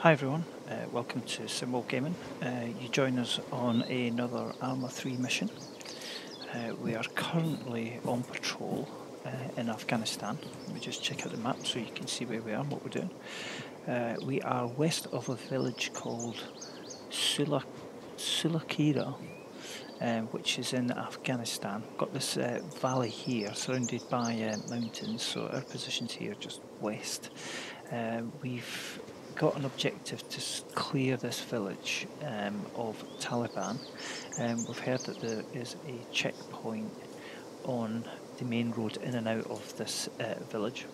Hi everyone, uh, welcome to SimWorld Gaming. Uh, you join us on another Arma 3 mission. Uh, we are currently on patrol uh, in Afghanistan. Let me just check out the map so you can see where we are and what we're doing. Uh, we are west of a village called Sula, Sulakhira, um, which is in Afghanistan. We've Got this valley here surrounded by mountains, so our position's here just west. we've got an objective to clear this village um, of Taliban. Um, we've heard that there is a checkpoint on the main road in and out of this uh, village.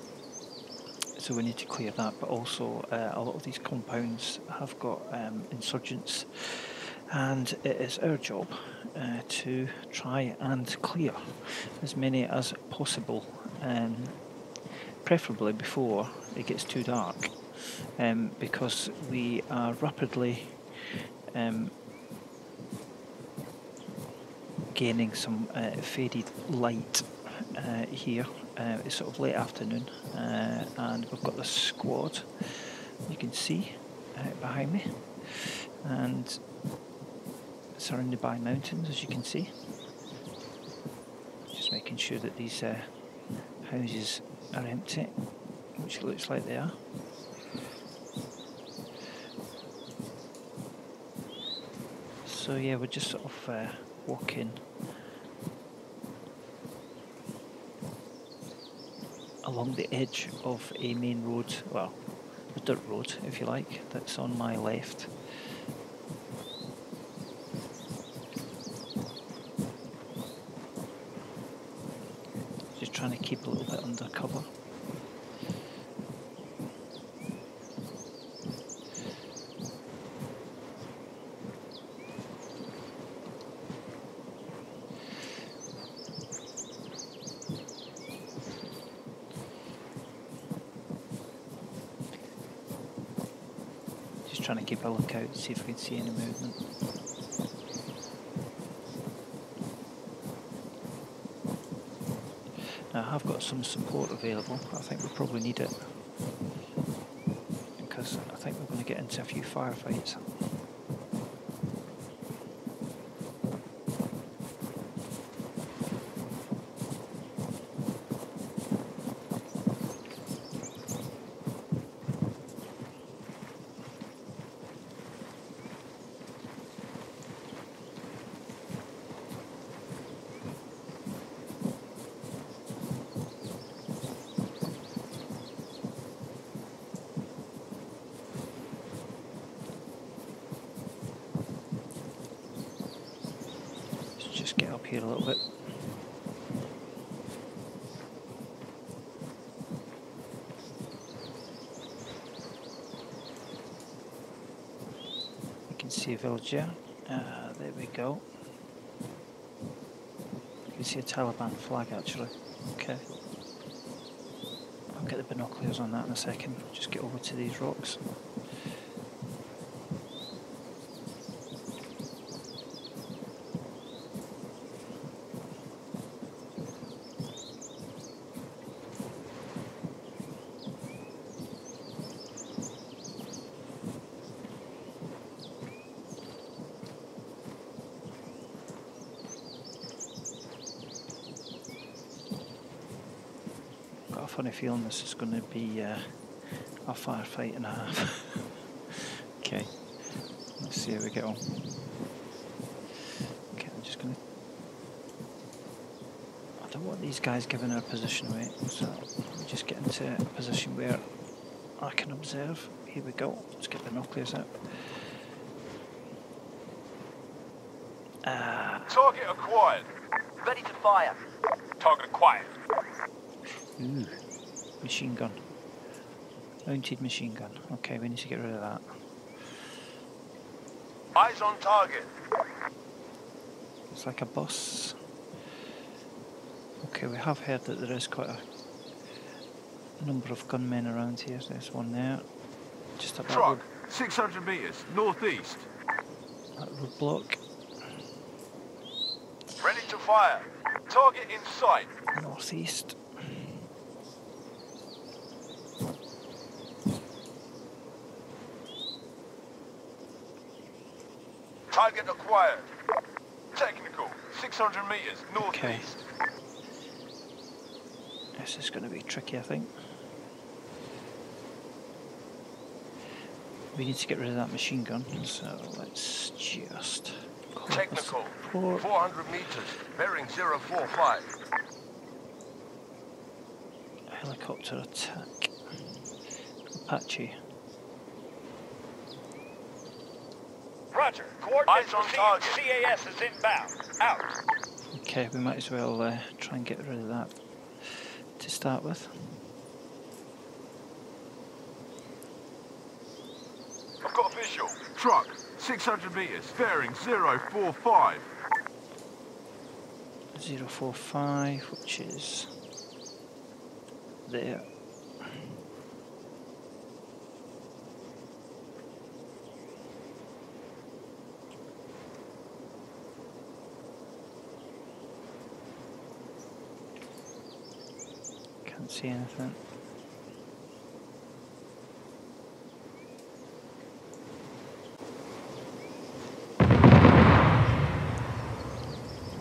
So we need to clear that, but also uh, a lot of these compounds have got um, insurgents, and it is our job uh, to try and clear as many as possible, um, preferably before it gets too dark um, because we are rapidly um, gaining some uh, faded light uh, here. Uh, it's sort of late afternoon uh, and we've got the squad you can see uh, behind me and surrounded by mountains as you can see. Just making sure that these uh, houses are empty, which looks like they are. So yeah, we're just sort of uh, walking along the edge of a main road, well, a dirt road if you like, that's on my left. Just trying to keep a little bit under cover. trying to keep a lookout to see if we can see any movement. Now I have got some support available, I think we probably need it because I think we're going to get into a few firefights. here a little bit. Uh, there we go. You can see a Taliban flag actually. Okay. I'll get the binoculars on that in a second. Just get over to these rocks. Funny feeling this is going to be uh, a firefight and a half. okay, let's see how we get on. Okay, I'm just going to... I don't want these guys giving our position away, so we just get into a position where I can observe. Here we go, let's get the binoculars out. Uh, Target acquired. Ready to fire. Target acquired. Ooh machine gun. Mounted machine gun. Okay, we need to get rid of that. Eyes on target. It's like a bus. Okay, we have heard that there is quite a number of gunmen around here. There's one there. Just about Truck, 600 meters, northeast. That roadblock. Ready to fire. Target in sight. Northeast. Target acquired. Technical. 600 meters Okay. northeast. This is going to be tricky, I think. We need to get rid of that machine gun, so let's just. Technical. port. 400 meters. Bearing 045. Helicopter attack. Apache. Roger. Coordinates on received. target. CAS is inbound. Out. Okay, we might as well uh, try and get rid of that to start with. I've got a visual. Truck. 600 meters. Bearing 045. 045, which is there. See anything.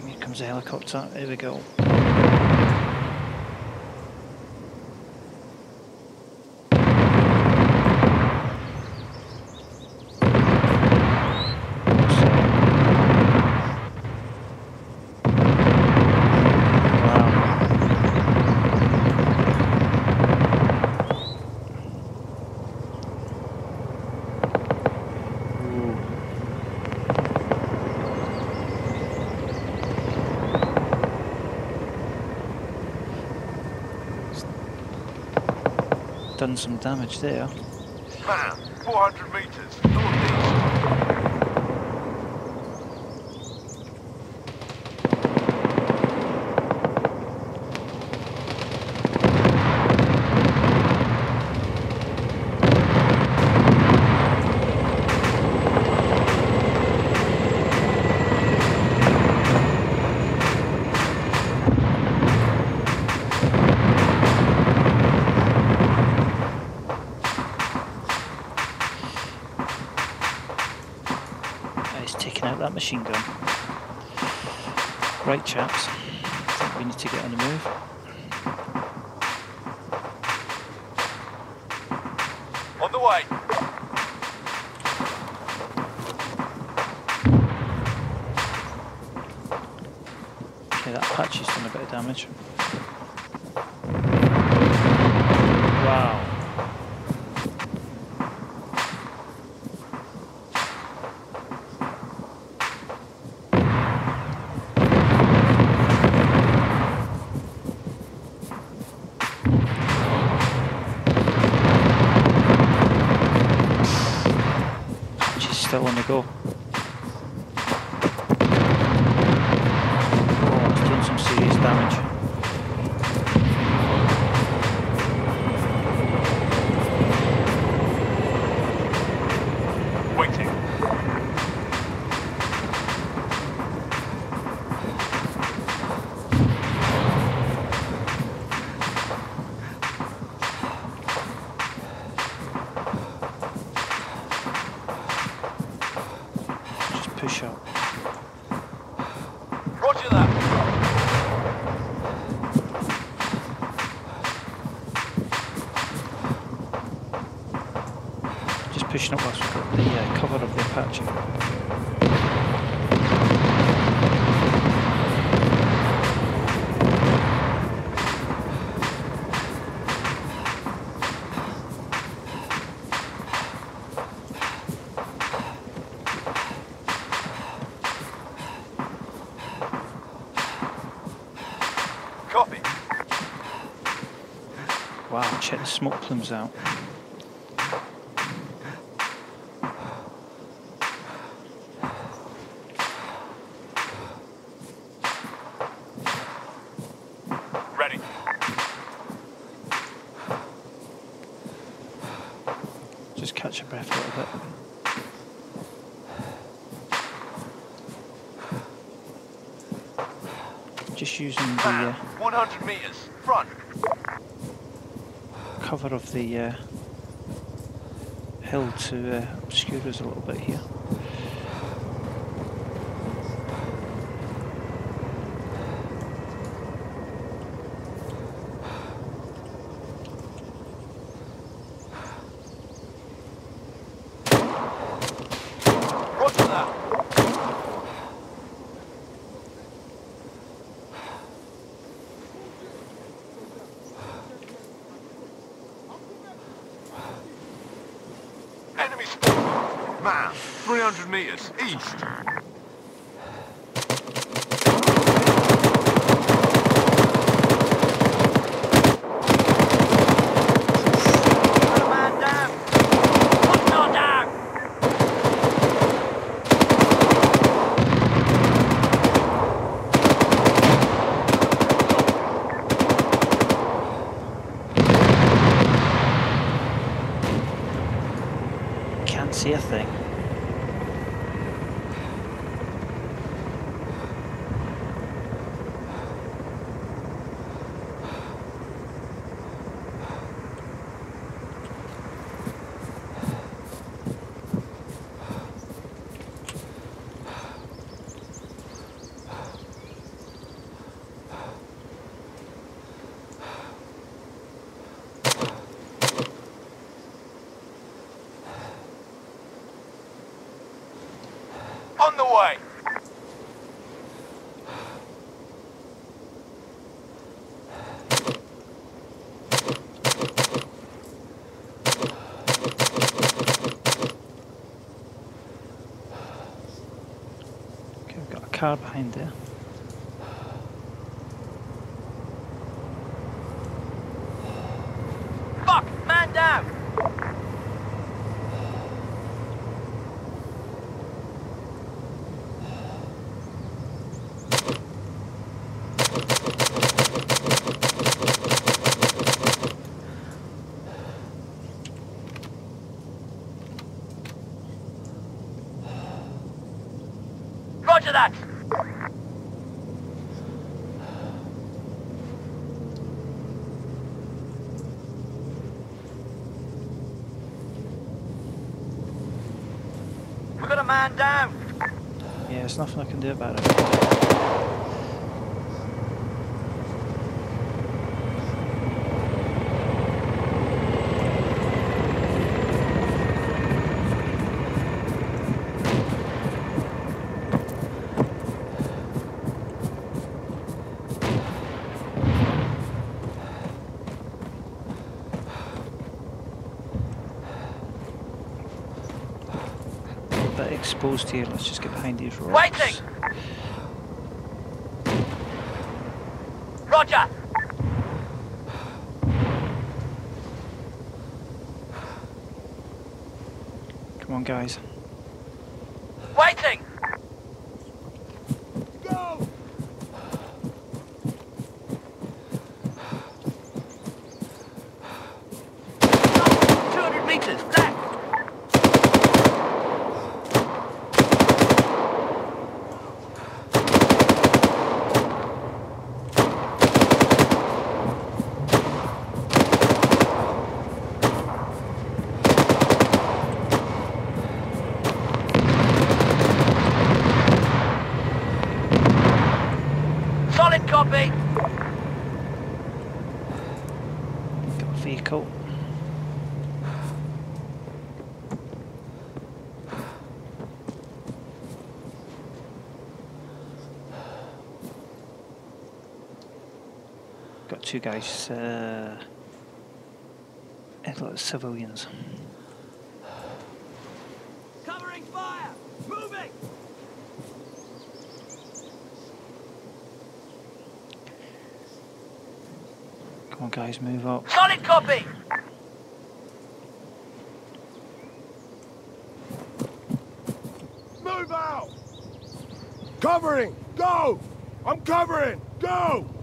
Here comes the helicopter. Here we go. Wow. Ooh. Done some damage there. Man. 400 meters. Northeast. Uh, He's taking out that machine gun. Right, chaps. I think we need to get on the move. On the way. Okay, that Apache's done a bit of damage. Wow. She's still on the go. Oh, it's doing some serious damage. Waiting. Just push up. Roger that. Just pushing up whilst we've got the uh, cover of the Apache. Copy. Wow, check the smoke plumes out. Ready. Just catch your breath a little bit. Just using the uh, 100 meters. Front. Cover of the uh, hill to uh, obscure us a little bit here. Meters east. Got a man down. Hostile down. Can't see a thing. On the way. Okay, we've got a car behind there. Fuck, man down. Roger that. We got a man down. Yeah, there's nothing I can do about it. Exposed here, let's just get behind these rocks. Waiting. Roger. Come on, guys. Waiting. Go! Two hundred meters left. Solid copy. Got a vehicle. Got two guys, uh, it looks civilians. Covering fire. Moving. Come on, guys, move up. Solid copy. Move out! Covering! Go! I'm covering! Go!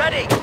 Ready!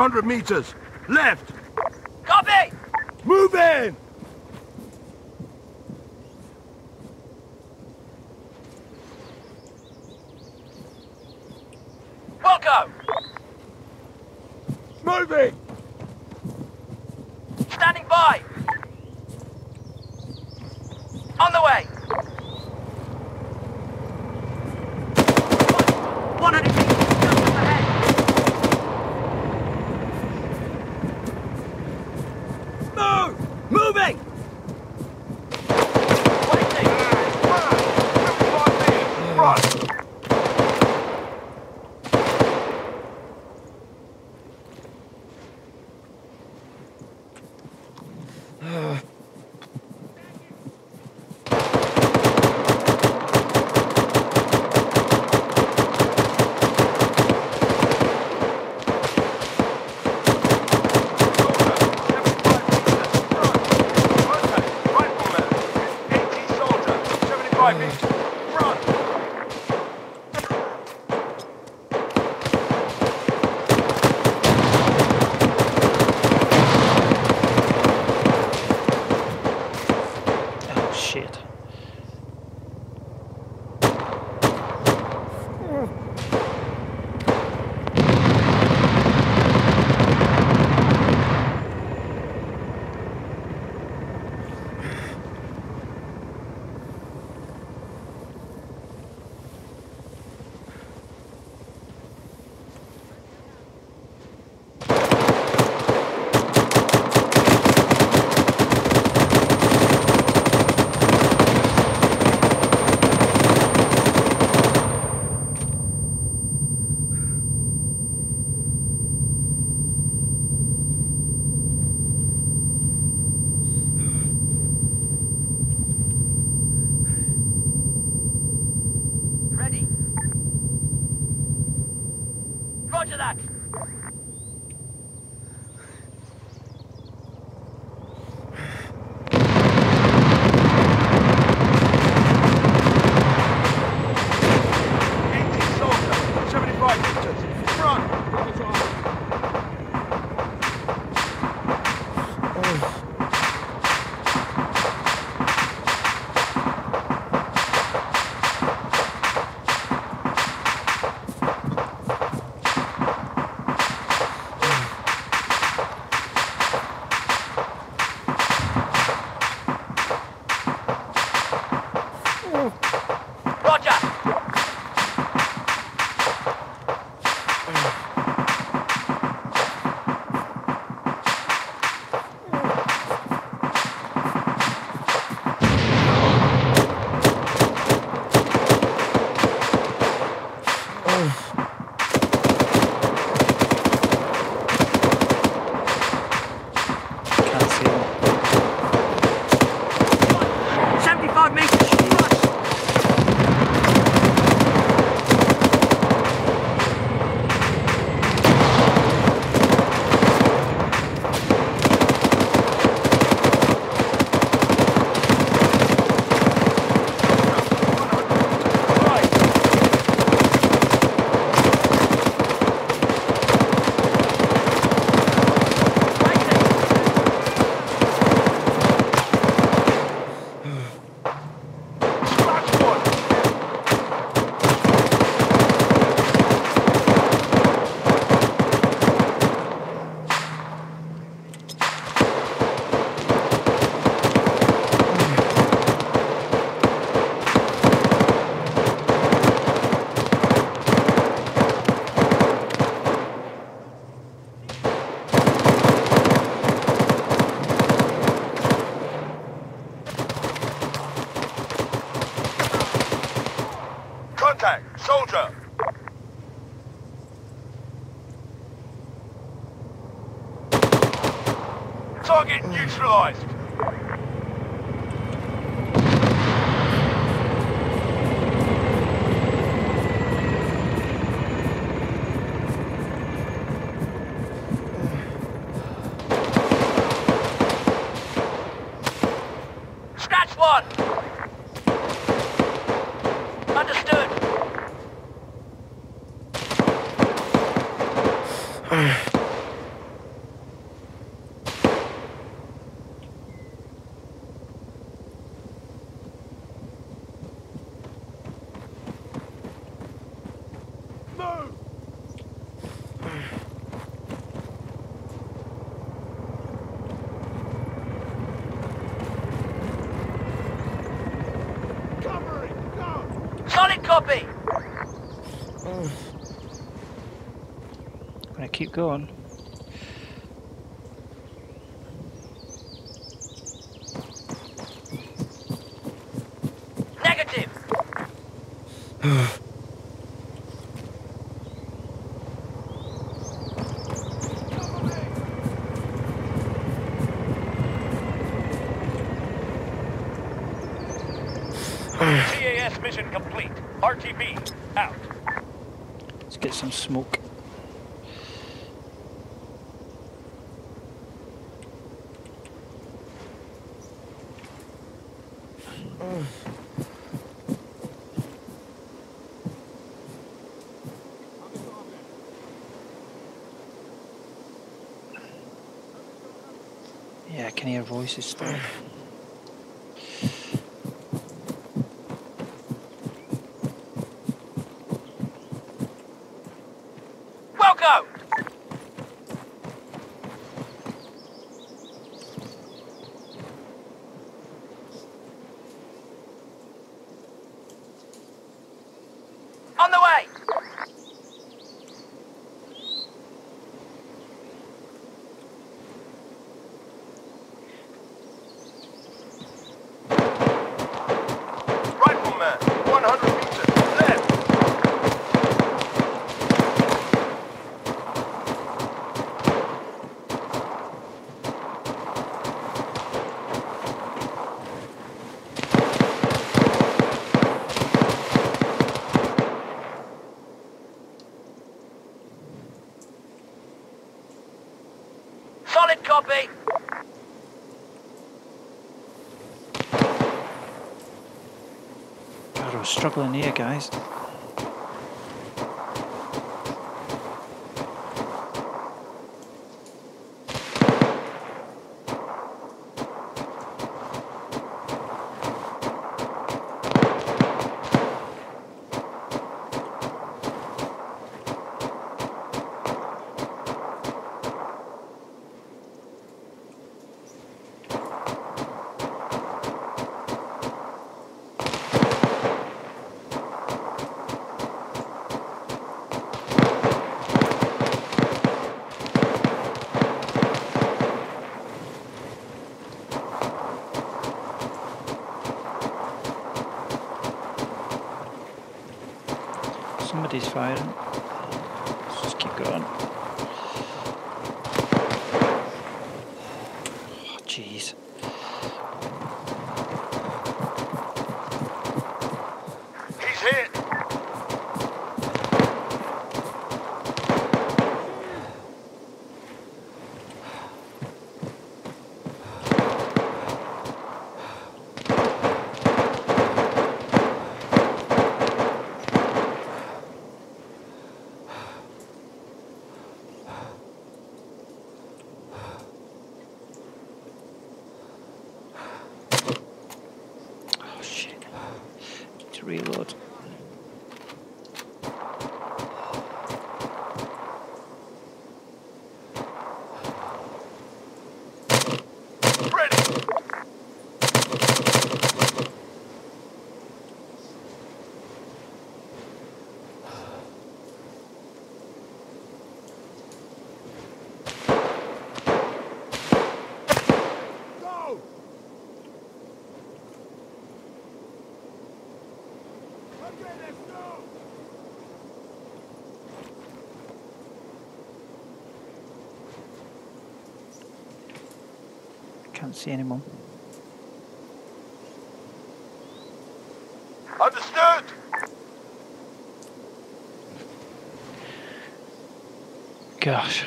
200 meters! Left! Copy! Move in! neutralized. I'm gonna keep going. some smoke. Yeah, I can hear voices still. On the way! struggling here, guys. satisfied. Can't see anyone. Understood. Gosh.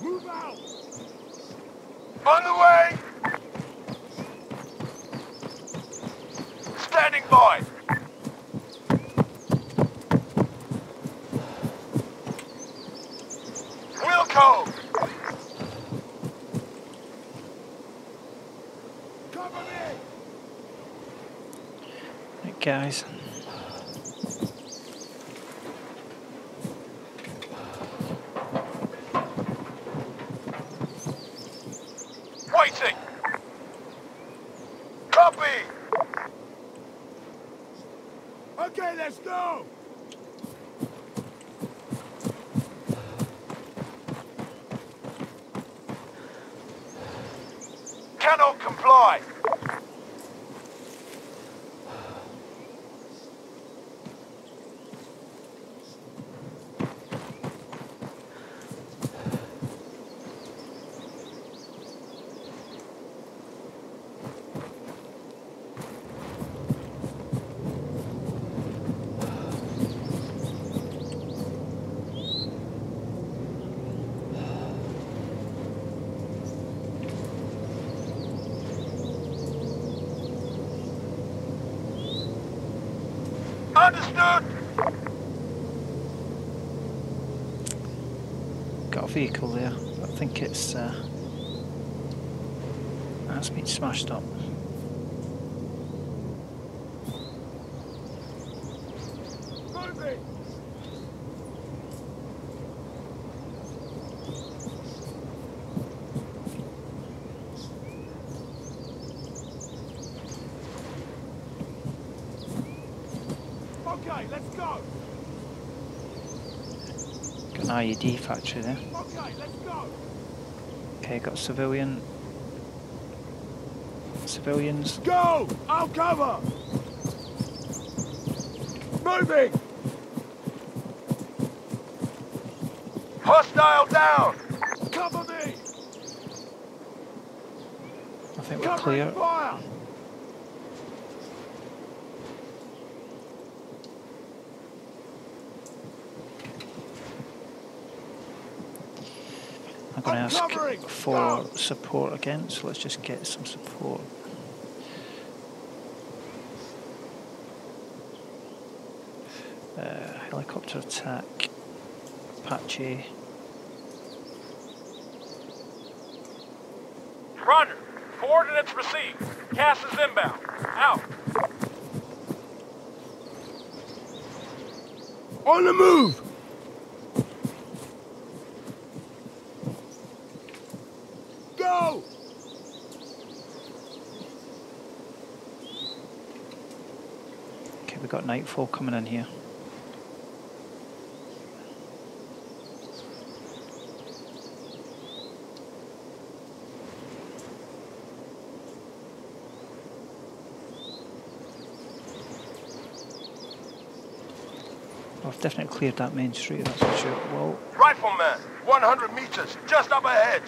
Move out. On the way. Standing by. Wilco. Cover me. Right, guys. Waiting. Copy. Okay, let's go. Cannot comply. Understood. A vehicle there. I think it's uh, that's been smashed up. Okay, let's go. Got an IED factory there. Okay, let's go. Okay, got civilian. Civilians. Go! I'll cover! Moving! Hostile down! Cover me! I think we're Covering clear. fire! I'm going to I'm ask for support again, so let's just get some support. Uh, helicopter attack, Apache. Roger. Coordinates received. CAS is inbound. Out. On the move! Go! Okay, we've got nightfall coming in here. I've definitely cleared that main street, that's for sure. Well, Rifleman, 100 meters, just up ahead.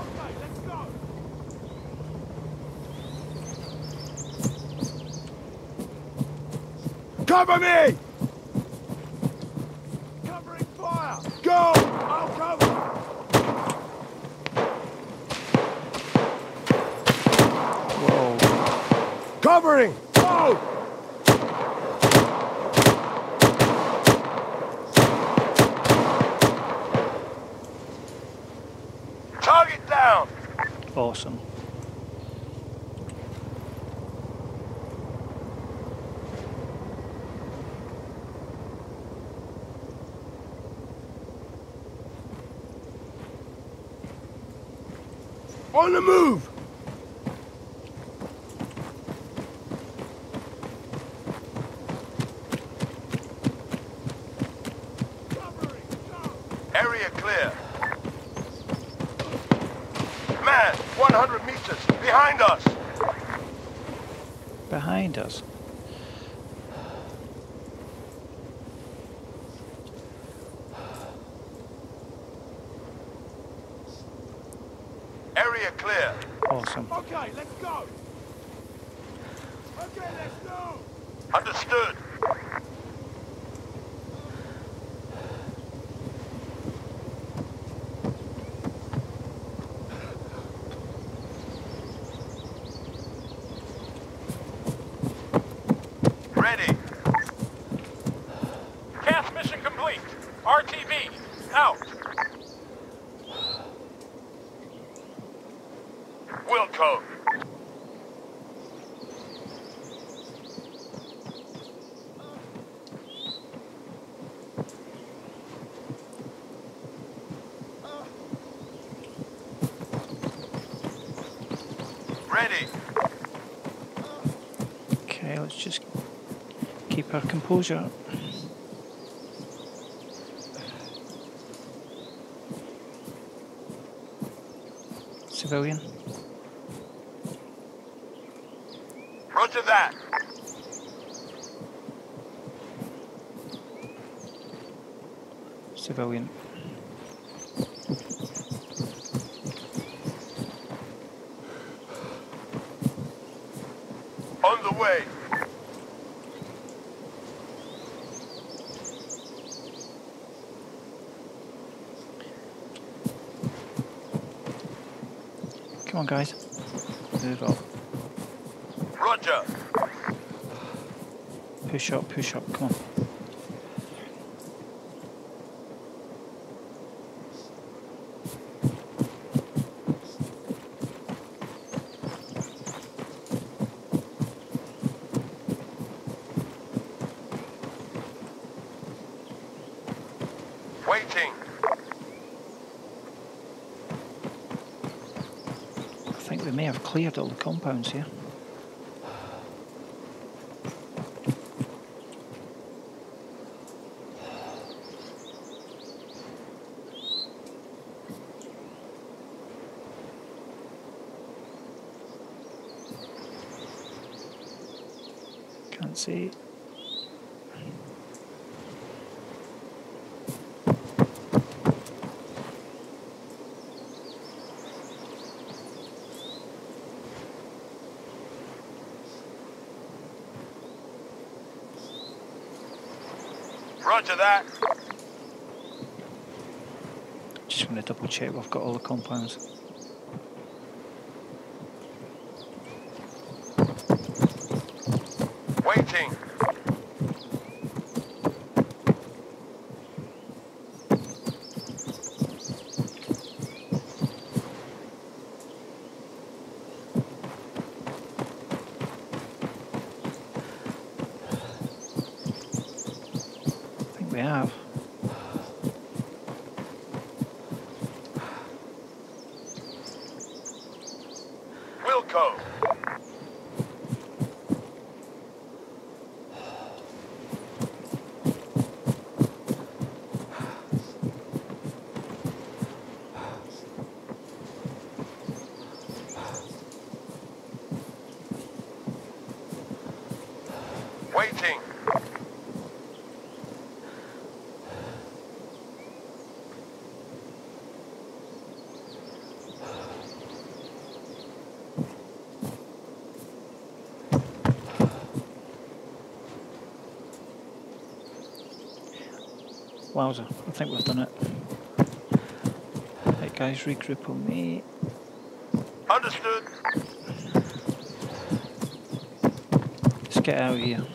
Okay, let's go. Cover me! Covering fire! Go! I'll cover! whoa, Covering! Go! Target down! awesome. On the move! Area clear. Man, 100 meters, behind us! Behind us. Area clear. Awesome. Okay, let's go! Okay, let's go! Understood. Ready. CAS mission complete. RTB, out. Wilco. Ready. Okay, let's just keep our composure. Civilian. Roger that. Civilian. On the way. Come on, guys. Move up. Roger. Push up, push up. Come on. Waiting. I think we may have cleared all the compounds here. Can't see. Roger that. Just want to double check we've got all the compounds. Waiting. I think we have. Wilco. Waiting. I think we've done it. Right guys, regroup on me. Understood. Let's get out of here.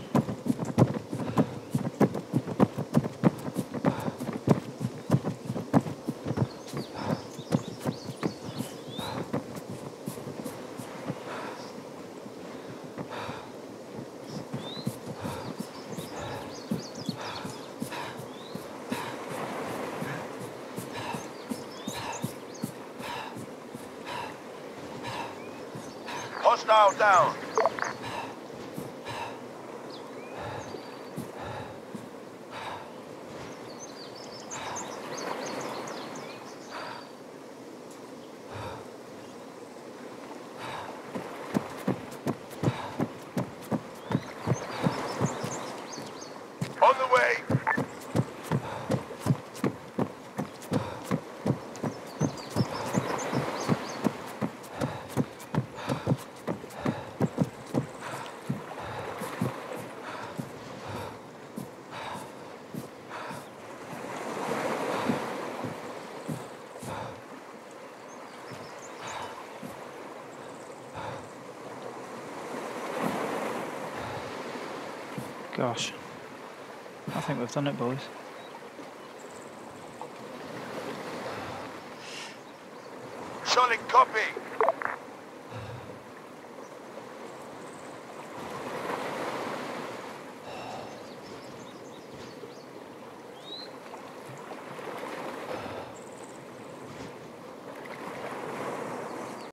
Gosh. I think we've done it, boys. Solid copy.